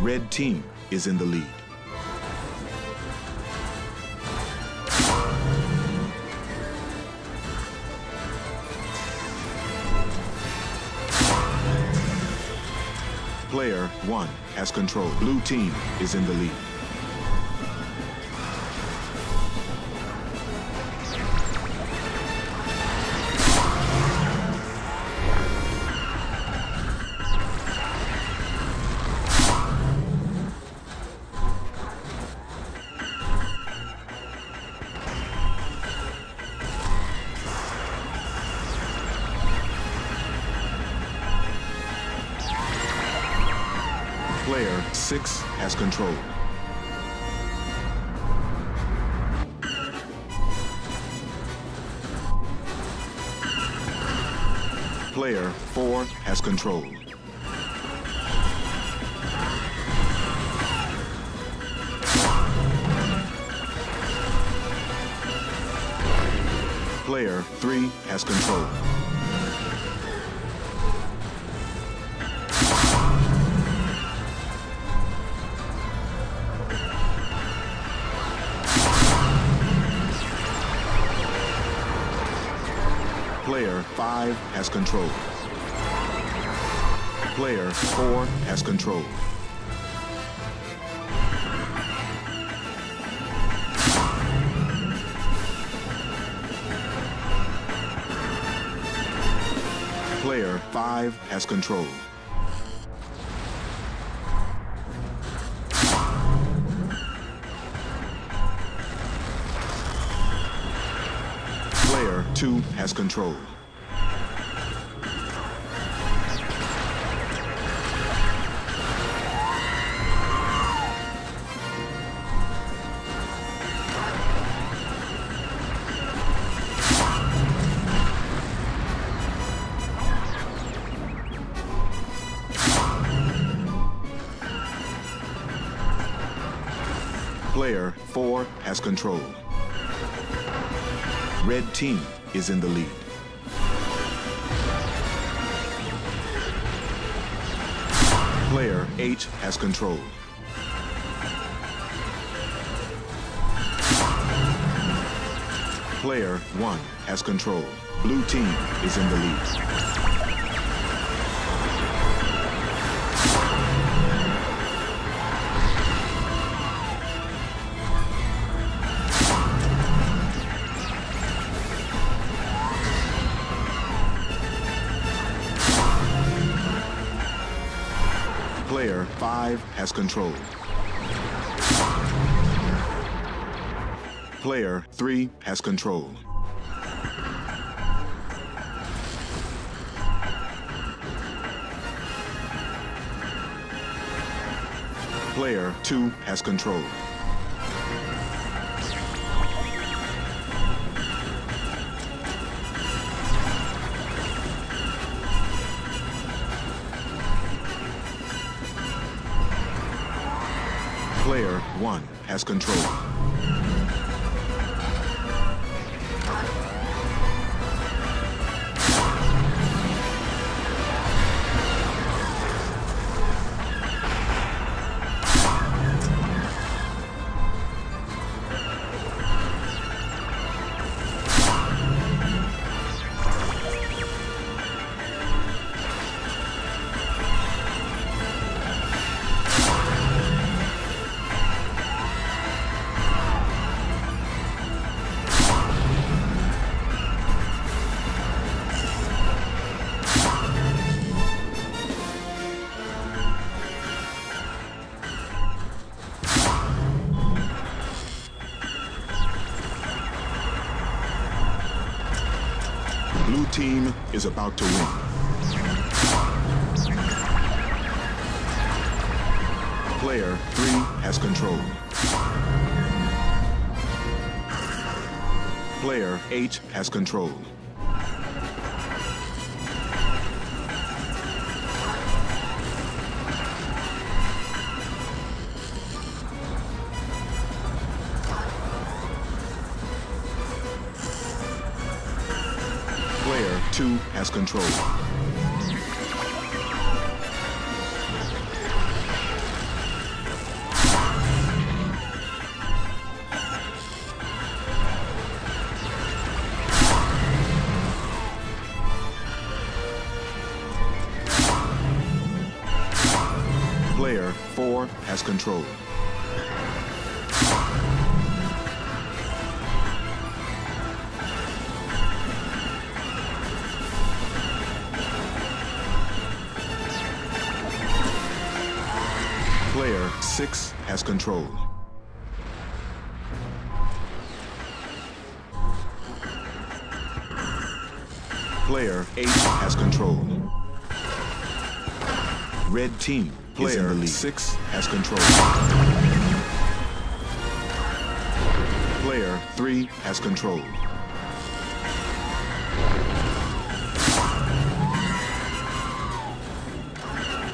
Red team is in the lead. Player 1 has control. Blue team is in the lead. Player 6 has control. Player 4 has control. Player 3 has control. Player 5 has control. Player 4 has control. Player 5 has control. 2 has control. Player 4 has control. Red team is in the lead. Player 8 has control. Player 1 has control. Blue team is in the lead. Player 5 has control. Player 3 has control. Player 2 has control. 1 has control. Blue team is about to win. Player 3 has control. Player 8 has control. 2 has control. Player 4 has control. Player 6 has control. Player 8 has control. Red team Player 6 has control. Player 3 has control.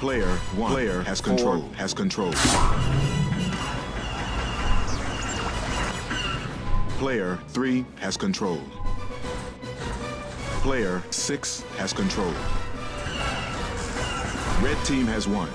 Player 1 Player has control. Four. Has control. Player 3 has control. Player 6 has control. Red team has won.